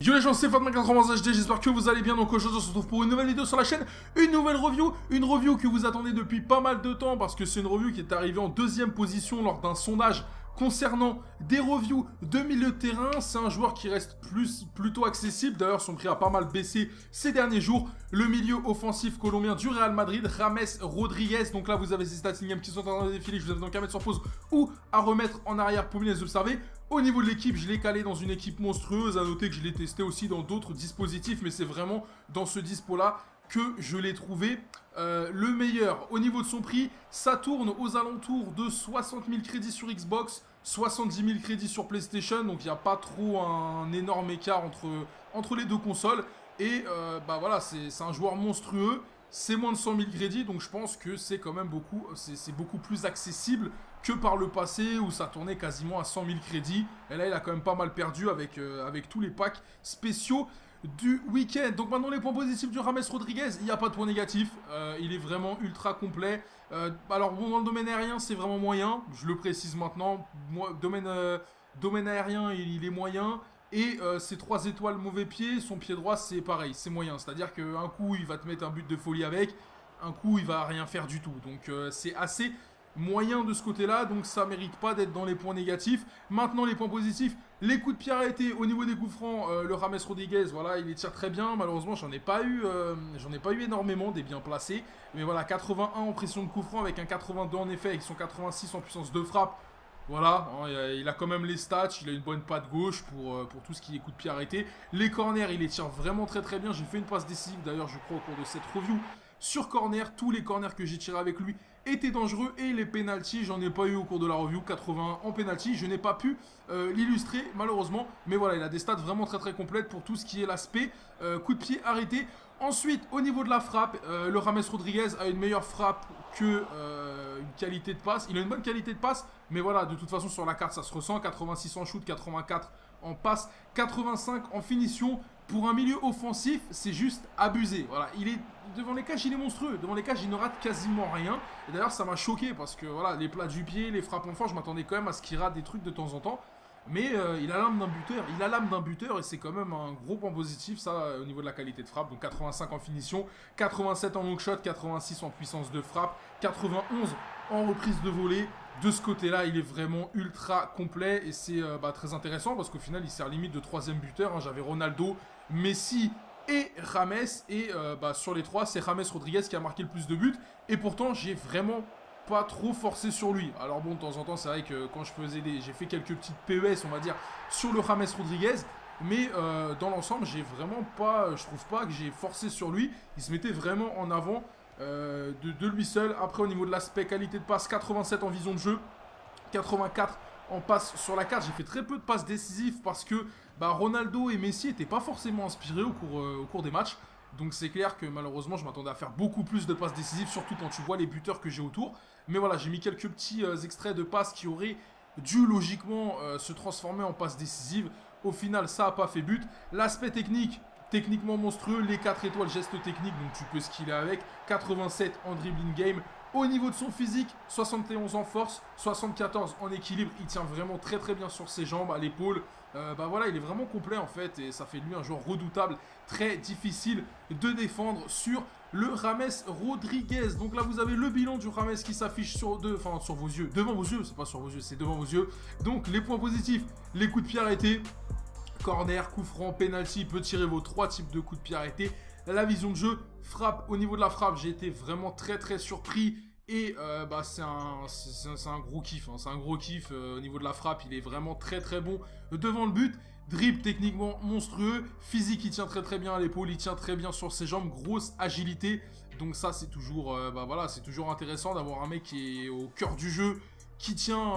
Yo les gens c'est Fatman80 HD, j'espère que vous allez bien, donc aujourd'hui on se retrouve pour une nouvelle vidéo sur la chaîne, une nouvelle review, une review que vous attendez depuis pas mal de temps parce que c'est une review qui est arrivée en deuxième position lors d'un sondage concernant des reviews de milieu terrain, c'est un joueur qui reste plus, plutôt accessible, d'ailleurs son prix a pas mal baissé ces derniers jours, le milieu offensif colombien du Real Madrid, Rames Rodriguez, donc là vous avez ces stats qui sont en train de défiler, je vous invite donc à mettre sur pause ou à remettre en arrière pour bien les observer, au niveau de l'équipe, je l'ai calé dans une équipe monstrueuse. À noter que je l'ai testé aussi dans d'autres dispositifs, mais c'est vraiment dans ce dispo-là que je l'ai trouvé euh, le meilleur. Au niveau de son prix, ça tourne aux alentours de 60 000 crédits sur Xbox, 70 000 crédits sur PlayStation, donc il n'y a pas trop un énorme écart entre, les deux consoles. Et euh, bah voilà, c'est un joueur monstrueux c'est moins de 100 000 crédits, donc je pense que c'est quand même beaucoup, c'est beaucoup plus accessible que par le passé où ça tournait quasiment à 100 000 crédits. Et là, il a quand même pas mal perdu avec, euh, avec tous les packs spéciaux du week-end. Donc maintenant, les points positifs du Rames Rodriguez, il n'y a pas de points négatifs. Euh, il est vraiment ultra complet. Euh, alors, bon, dans le domaine aérien, c'est vraiment moyen. Je le précise maintenant. Domaine, domaine aérien, il est moyen. Et euh, ses 3 étoiles mauvais pied, son pied droit c'est pareil, c'est moyen. C'est-à-dire qu'un coup il va te mettre un but de folie avec, un coup il va rien faire du tout. Donc euh, c'est assez moyen de ce côté-là, donc ça mérite pas d'être dans les points négatifs. Maintenant les points positifs, les coups de pied arrêtés au niveau des coups francs, euh, le Rames Rodriguez, voilà, il les tire très bien. Malheureusement j'en ai pas eu, j'en ai pas eu énormément des bien placés. Mais voilà, 81 en pression de coups francs avec un 82 en effet, avec son 86 en puissance de frappe. Voilà, hein, il a quand même les stats, il a une bonne patte gauche pour, euh, tout ce qui est coup de pied arrêté. Les corners, il les tire vraiment très très bien. J'ai fait une passe décisive d'ailleurs, je crois, au cours de cette review sur corner. Tous les corners que j'ai tirés avec lui étaient dangereux. Et les penalties, j'en ai pas eu au cours de la review. 81 en penalty, je n'ai pas pu euh, l'illustrer malheureusement. Mais voilà, il a des stats vraiment très très complètes pour tout ce qui est l'aspect euh, coup de pied arrêté. Ensuite, au niveau de la frappe, le Rames Rodriguez a une meilleure frappe que une qualité de passe. Il a une bonne qualité de passe, mais voilà, de toute façon, sur la carte, ça se ressent. 86 en shoot, 84 en passe, 85 en finition. Pour un milieu offensif, c'est juste abusé. Voilà, il est devant les cages, il est monstrueux. Devant les cages, il ne rate quasiment rien. Et d'ailleurs, ça m'a choqué parce que voilà, les plats du pied, les frappes en fort, je m'attendais quand même à ce qu'il rate des trucs de temps en temps. Mais euh, il a l'âme d'un buteur, il a l'âme d'un buteur et c'est quand même un gros point positif ça euh, au niveau de la qualité de frappe. Donc 85 en finition, 87 en long shot, 86 en puissance de frappe, 91 en reprise de volée. De ce côté-là, il est vraiment ultra complet et c'est euh, bah, très intéressant parce qu'au final, il sert limite de troisième buteur. Hein. J'avais Ronaldo, Messi et Rames et bah, sur les trois, c'est Rames Rodriguez qui a marqué le plus de buts. Et pourtant, j'ai vraiment pas trop forcé sur lui. Alors bon, de temps en temps, c'est vrai que quand je faisais des... J'ai fait quelques petites PES, on va dire, sur le Rames Rodriguez. Mais euh, dans l'ensemble, j'ai vraiment pas... Je trouve pas que j'ai forcé sur lui. Il se mettait vraiment en avant euh, de, lui seul. Après, au niveau de l'aspect qualité de passe, 87 en vision de jeu. 84 en passe sur la carte. J'ai fait très peu de passes décisives parce que bah, Ronaldo et Messi n'étaient pas forcément inspirés au cours, euh, au cours des matchs. Donc c'est clair que malheureusement je m'attendais à faire beaucoup plus de passes décisives, surtout quand tu vois les buteurs que j'ai autour. Mais voilà, j'ai mis quelques petits euh, extraits de passes qui auraient dû logiquement se transformer en passes décisives. Au final, ça n'a pas fait but. L'aspect technique, techniquement monstrueux. Les 4 étoiles gestes techniques, donc tu peux skiller avec. 87 en dribbling game. Au niveau de son physique, 71 en force, 74 en équilibre. Il tient vraiment très très bien sur ses jambes, à l'épaule. Euh, bah voilà, il est vraiment complet en fait. Et ça fait de lui un joueur redoutable, très difficile de défendre sur le Rames Rodriguez. Donc là, vous avez le bilan du Rames qui s'affiche sur, enfin, sur vos yeux. Devant vos yeux, c'est pas sur vos yeux, c'est devant vos yeux. Donc les points positifs, les coups de pied arrêtés. Corner, coup franc, penalty, il peut tirer vos trois types de coups de pied arrêtés. La vision de jeu, frappe, au niveau de la frappe, j'ai été vraiment très très surpris. Et euh, bah, c'est un, gros kiff, hein. c'est un gros kiff euh, au niveau de la frappe, il est vraiment très très bon devant le but. Drip techniquement monstrueux, physique il tient très très bien à l'épaule, il tient très bien sur ses jambes, grosse agilité. Donc ça c'est toujours, euh, bah, c'est toujours intéressant d'avoir un mec qui est au cœur du jeu, qui tient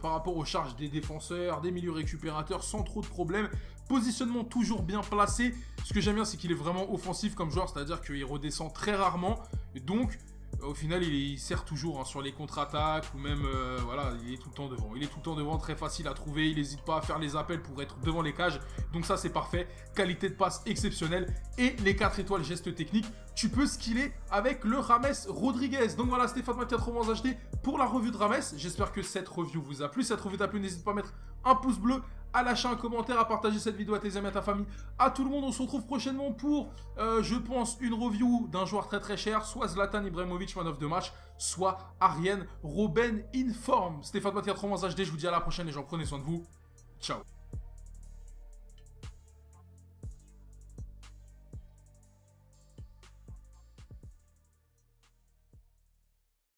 par rapport aux charges des défenseurs, des milieux récupérateurs sans trop de problèmes. Positionnement toujours bien placé. Ce que j'aime bien c'est qu'il est vraiment offensif comme joueur, c'est-à-dire qu'il redescend très rarement. Donc au final, il, sert toujours hein, sur les contre-attaques ou même, euh, voilà, il est tout le temps devant. Il est tout le temps devant, très facile à trouver. Il n'hésite pas à faire les appels pour être devant les cages. Donc ça, c'est parfait. Qualité de passe exceptionnelle. Et les 4 étoiles gestes techniques, tu peux skiller avec le Rames Rodriguez. Donc voilà, Stéphane 80 HD pour la revue de Rames. J'espère que cette review vous a plu. Cette revue t'a plu, n'hésite pas à mettre un pouce bleu, à lâcher un commentaire, à partager cette vidéo à tes amis, à ta famille, à tout le monde. On se retrouve prochainement pour, euh, je pense, une review d'un joueur très très cher, soit Zlatan Ibrahimovic, man of the match, soit Ariane Robben Inform. Stéphane 80 HD, je vous dis à la prochaine et j'en prenez soin de vous. Ciao